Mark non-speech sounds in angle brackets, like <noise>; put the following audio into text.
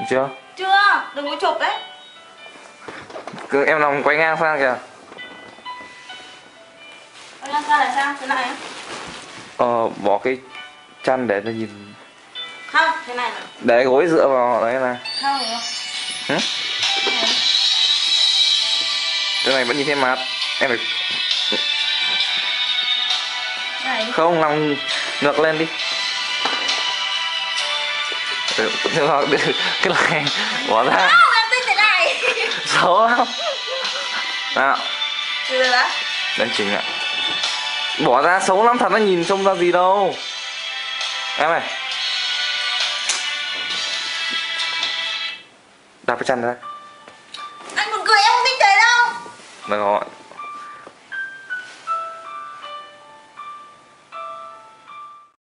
Được chưa? Chưa đừng có chụp đấy. Cứ em nằm quay ngang sang kìa. Ôi, làm sao là sao thế này á? ờ bỏ cái chăn để nó nhìn. Không thế này này. Để gối dựa vào đấy này. Không không Hử? cái này vẫn nhìn thấy mặt em phải này. Không nằm ngược lên đi Ừ, nhưng mà cái này bỏ ra. Không em thích thế này. <laughs> Xấu lắm nào. Từ đã. Đánh chỉnh ạ bỏ ra xấu lắm thật nó nhìn trông ra gì đâu. Em này. Đạp cái chân ra. Anh buồn cười em không thích thế đâu. Được rồi